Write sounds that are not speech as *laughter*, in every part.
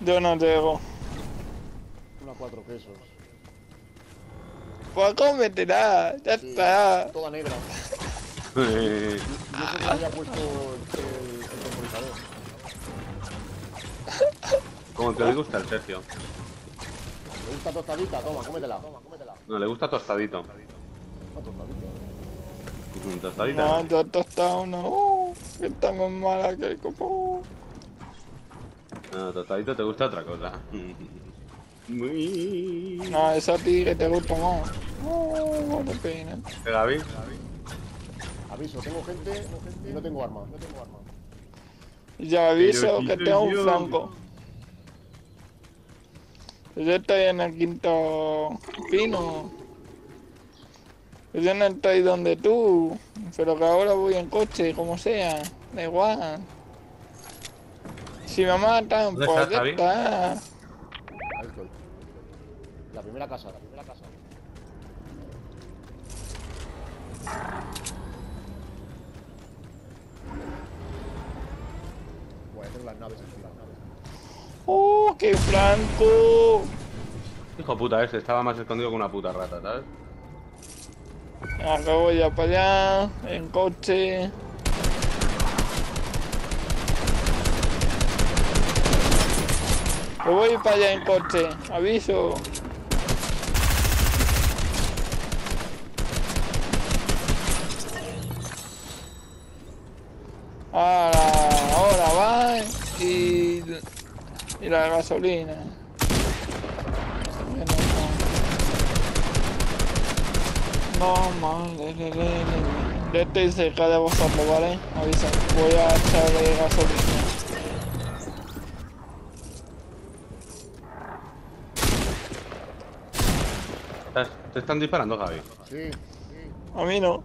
Yo no llego. Una cuatro quesos. Pues cómetela, ya Sí, está. Toda negra. Yo sé que le había puesto el, el, temporizador. Como que le gusta el Sergio. ¿Te gusta tostadita? Toma, cómetela. Toma, cómetela. No, le gusta tostadito. Una tostadita. Tostadita. No, yo tostado no. Uh, que está más mala que el copo. No, tostadito te gusta otra cosa. Muy. No, esa a ti que te gusta más. Oh, qué pena. ¿Eh, Gaby? Aviso, tengo gente y no tengo arma. No tengo arma. Ya aviso que tengo un flanco. Yo estoy en el quinto pino. Yo no estoy donde tú, pero que ahora voy en coche, como sea, da igual. Si me matan, ¿Dónde pues Javi? está. Ahí estoy. La primera casa, la primera casa. Bueno, tengo las naves aquí, las naves. ¡Oh, qué flanco! Hijo puta ese, estaba más escondido que una puta rata, ¿sabes? Acá voy ya para allá, en coche. Me voy para allá en coche, aviso. Ahora, ahora va y, y la gasolina. No man. Yo estoy cerca de vosotros, ¿vale? Avisa, voy a echarle gasolina. ¿Te están disparando, Javi? Sí, A mí no.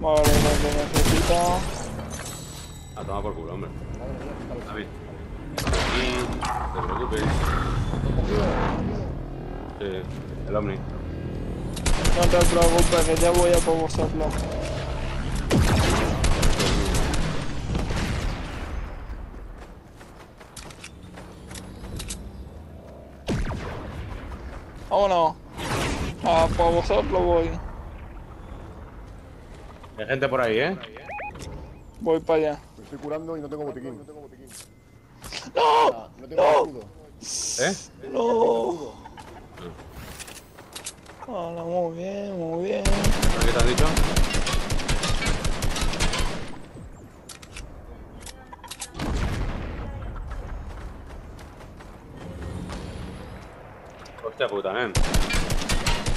Vale, lo que necesito. A tomar por culo, hombre. Javi. Aquí, no te preocupes. Sí, el Omni. No te preocupes, que ya voy a por vosotros. Vámonos. A por vosotros voy. Hay gente por ahí, ¿eh? Voy para allá. Me estoy curando y no tengo botiquín. No tengo botiquín. ¡No! Ah, no tengo escudo. ¿Eh? ¡No! Hola, muy bien, muy bien. ¿Qué te han dicho? Hostia puta, nen.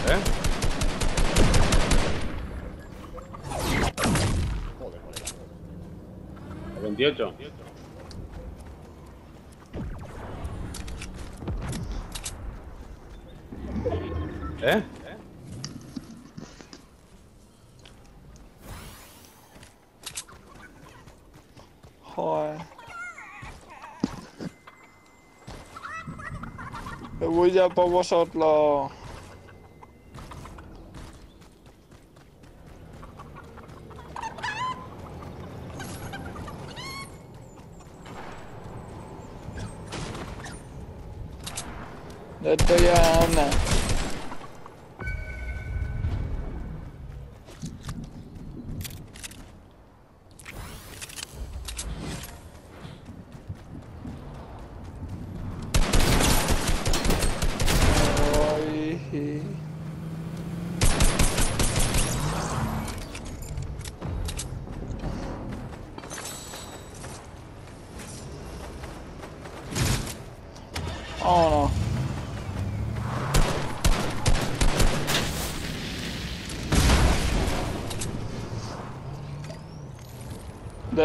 ¿Eh? Joder, colega. ¿A 28? ¿Eh? Joder. Voy ya por vosotros.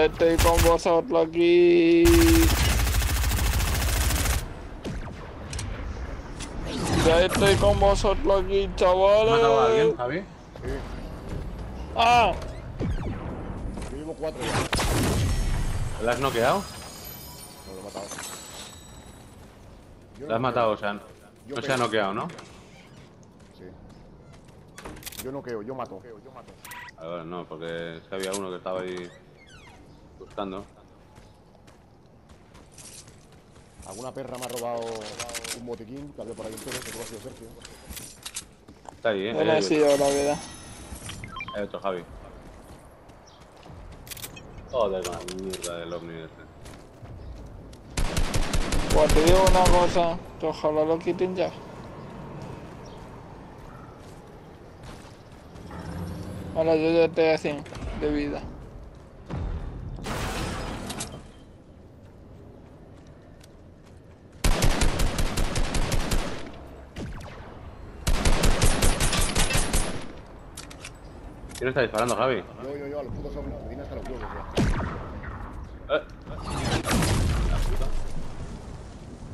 Estoy con vosotros aquí. Ya estoy con vosotros aquí, ¿Has matado a alguien, chavales. Javi? Sí, Ah, yo llevo cuatro ya. ¿Le has noqueado? No lo he matado. Yo Le has no- matado, o sea, Yo no se ha noqueado, ¿no? Sí. Yo no creo, yo mato. A ver, no, porque es que había uno que estaba ahí buscando. Alguna perra me ha robado un botiquín que había por ahí entero, que ha sido Sergio. Está ahí, ¿eh? No hay, sido, la verdad. hay otro Javi. Joder, la mierda del ovni este. Pues te digo una cosa, que ojalá lo quiten ya. Ahora yo ya estoy a 100 de vida. ¿Quién está disparando, Javi? Yo, yo, yo, a los putos me viene hasta los huevos ya. Eh. La puta.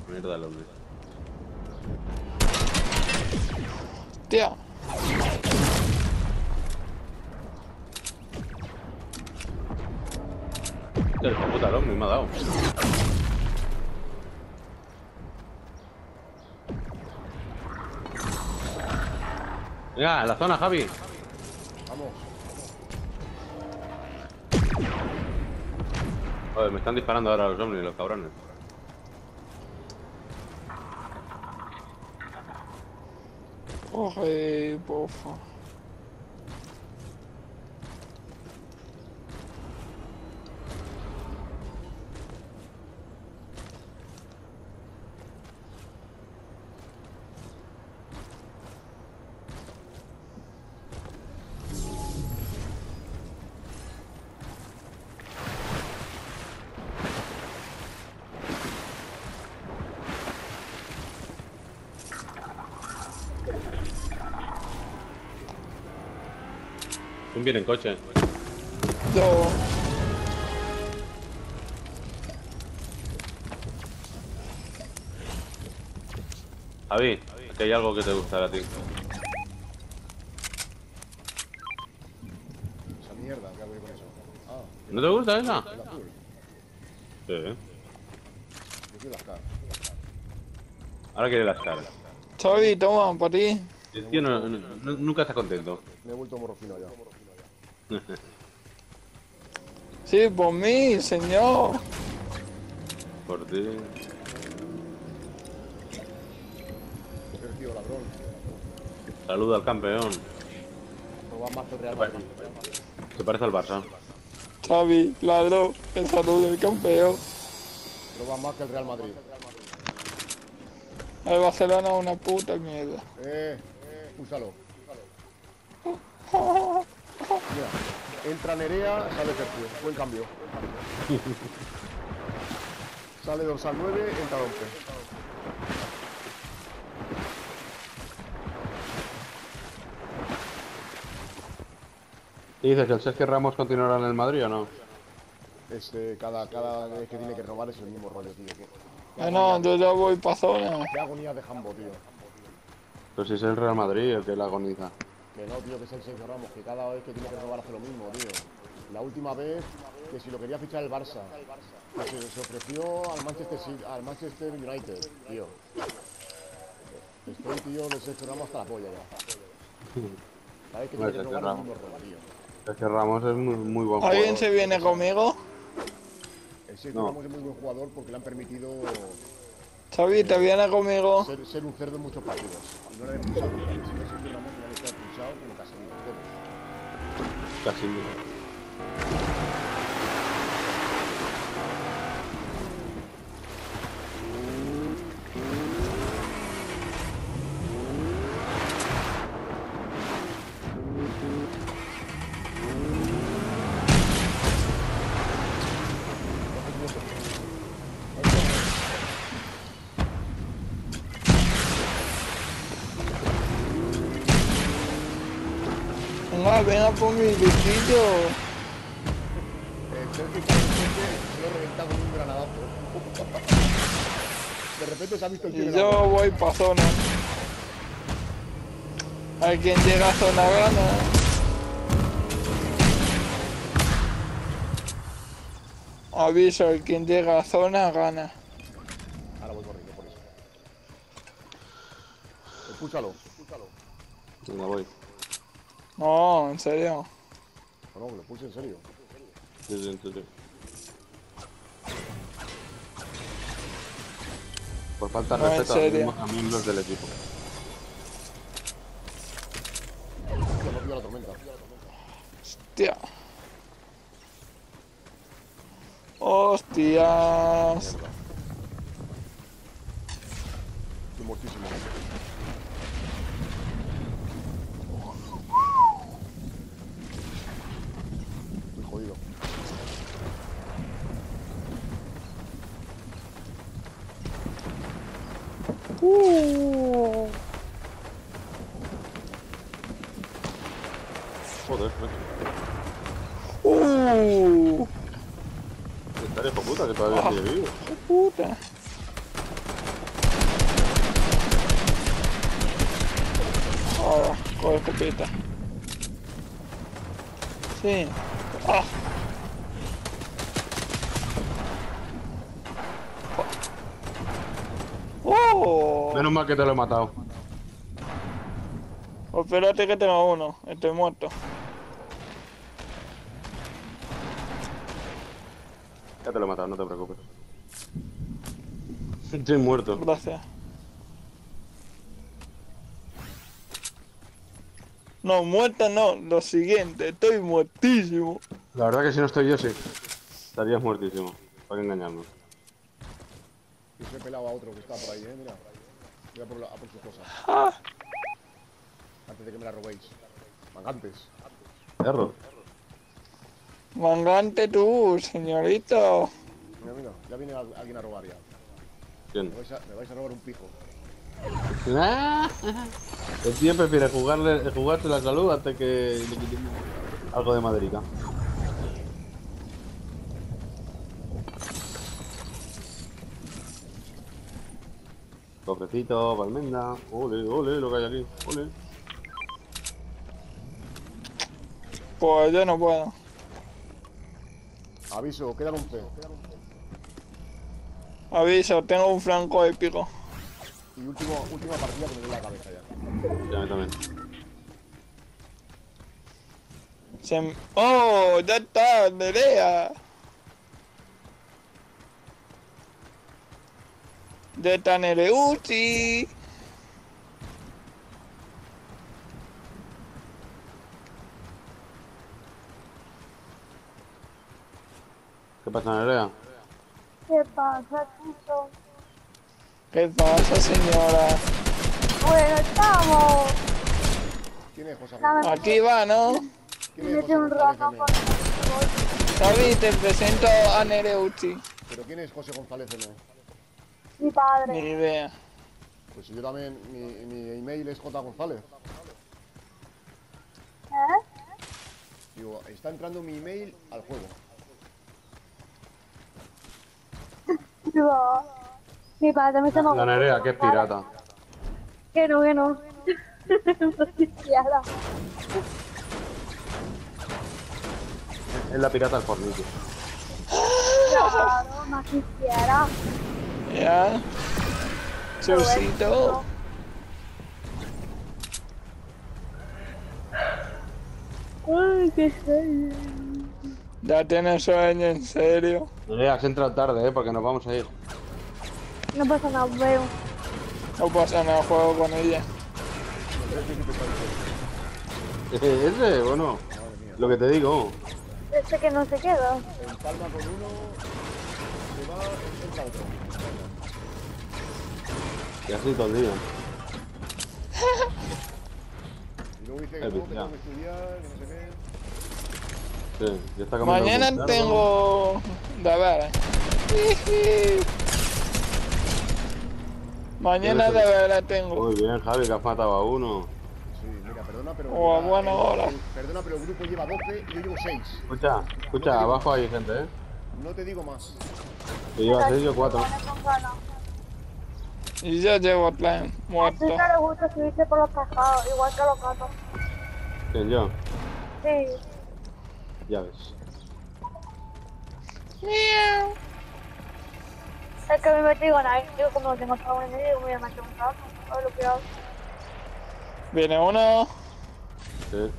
Mierda del ovni. Tía, El hijo puta el ovni me ha dado. Venga, en la zona, Javi. Me están disparando ahora los ovnis, los cabrones. coge, porfa. ¿Quién viene en coche? Yo, Javi, que hay algo que te gustará a ti. Esa mierda, ¿qué hago yo con eso? Ah, ¿No te gusta esa? azul. Sí. Yo quiero las caras. Ahora quiere las caras. Xavi, toma, para ti. El tío no- no- no- nunca está contento. Me he vuelto morrofino ya. Sí, por mí, señor. Por ti. Saluda al campeón. Roba más que el Real Madrid. Se parece al Barça. Xavi, ladrón, el salud del campeón. Roba más que el Real Madrid. El Barcelona es una puta mierda. Eh, eh, úsalo. *laughs* Mira, entra Nerea, sale Sergio. Buen cambio. Sale dorsal 9, entra 11. ¿Y dices que el Sergio Ramos continuará en el Madrid o no? Este, cada, cada vez que tiene que robar es el mismo rollo, tío. Ah, no, yo ya voy pa' zona. qué agonía de Jambo, tío. Pero si es el Real Madrid el que la agoniza. Que no, tío, que es el Sergio Ramos, que cada vez que tiene que robar hace lo mismo, tío. La última vez que si lo quería fichar el Barça, que se, se ofreció al Manchester, City- al Manchester United, tío. Estoy, tío, de Sergio Ramos hasta la polla ya. Cada vez que tiene que robar el mismo tío. Sergio Ramos es muy, muy buen ¿Alguien jugador. se viene conmigo? El Sergio No. Ramos es muy buen jugador porque le han permitido Xavi, ¿te viene conmigo? ser, ser un cerdo en muchos partidos. Y no le 小心一。Venga, venga por mi bichillo. El Sergio que lo con un granadazo. De repente se ha visto el agua. yo voy pa' zona. Hay quien llega a zona gana. Aviso, el quien llega a zona gana. Ahora voy corriendo por eso. Escúchalo, escúchalo. Venga, voy. No, en serio. No, no, lo pulse en serio. Sí, sí, sí, sí. Por falta de No, respeto a, mismos- a miembros del equipo. Hostia, no la tormenta. Hostia. Hostias. Mierda. Estoy muertísimo. Estoy jodido. Uh. Joder. Uh. Puta que todavía Ah. sigue vivo. ¡Qué puta! Ahora, con escopeta. Sí. ¡Ah! ¡Oh! Menos mal que te lo he matado. Espérate que tengo uno. Estoy muerto. Ya te lo he matado, no te preocupes. Estoy muerto. Gracias. No, muerta no. Lo siguiente. Estoy muertísimo. La verdad que si no estoy yo, sí. Estarías muertísimo. Para engañarnos. Y se he pelado a otro que está por ahí, eh, mira. Voy a por, la- a por sus cosas. Ah. Antes de que me la robéis. Mangantes. Perro. Mangante tú, señorito. Mira, mira, ya viene al- alguien a robar ya. ¿Quién? Me vais a, me vais a robar un pijo. *laughs* El tío prefiere jugarle, jugarse la salud antes que le quitemos algo de maderica. Cofrecito, palmenda. Ole, ole, lo que hay aquí. Ole. Pues yo no puedo. Aviso, quedan 11. Aviso, tengo un flanco épico. Y último, última partida que me duele la cabeza ya. Ya, mí también. Se ¡Oh! ¡Ya está! ¡Nerea! ¡Ya está Nereuchi! ¿Qué pasa, Nerea? ¿Qué pasa, Tito? ¿Qué pasa, señora? Bueno, estamos. ¿Quién es José? Aquí va, ¿no? ¿Quién es Mete José un rato David, te presento a Nereuchi. ¿Pero quién es José González M? Mi Ni padre. idea. Pues yo también, mi, mi email es J González. ¿Eh? Digo, está entrando mi email al juego. No. Mi padre me llama La Nerea, que es pirata. Que no, que no. *laughs* Es la pirata del fornillo. Claro, no quisiera. ¿Ya? Chusito. Ay, qué serio. Ya tienes sueño, en serio. Nerea, has entrado tarde, ¿eh? Porque nos vamos a ir. No pasa nada, veo. No pasa nada, juego con ella. Ese, bueno. Lo que te digo. Ese que no se queda. Empalma con uno, se va, entra otro. Y así todo el día. Y luego dice que no, viciado. tengo que estudiar, que no sé qué. Sí, ya está Mañana tengo deberes. *laughs* Mañana Debe ser. deberes tengo. Muy bien, Javi, que has matado a uno. Sí, mira, perdona, pero. Oh, mira, bueno, el- Perdona, pero el grupo lleva 12 y yo llevo 6. Escucha, escucha, abajo hay gente, ¿eh? No te digo más. Que lleva seis o cuatro. Y yo llevo plan, A ti muerto. no le gusta subirse por los tejados, igual que los gatos. ¿Quién yo? Sí. Ya ves. Miau. Es que me metí con ahí, yo como tengo trabajo en medio, me voy a meter un rato. A ver lo que hago. Viene uno. Sí.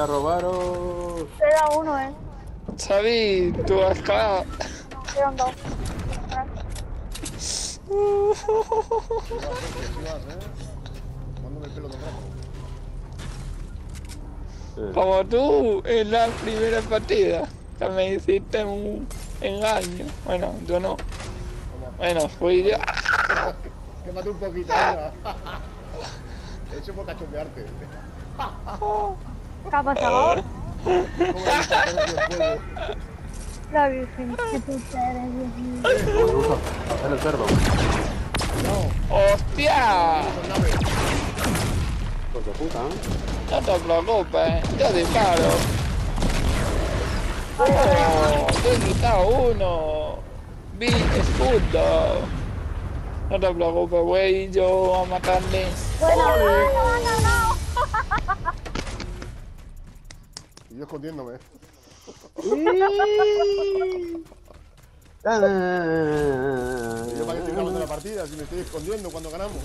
Te voy a robaros. Queda uno, eh. Xavi, tú has cagado. Quedan dos. ¿eh? Como tú en la primera partida, que me hiciste un engaño. Bueno, yo no. Bueno, fui yo. Quémate un poquito, venga. *laughs* Eso por cachondearte. *laughs* ¿Qué ha pasado ahora? ¿Cómo le dices a Pérez del fuego? La Virgen, que tú eres, Dios mío. Me gusta hacer el cerdo. ¡Hostia! Con nave. Hijos de puta, ¿eh? No te preocupes, yo disparo. Oh, te he quitado uno. Vi escudo. No te preocupes, güey, yo a matarle. Bueno, no, no, yo escondiéndome. Yo para que estoy ganando la partida, si me estoy escondiendo cuando ganamos.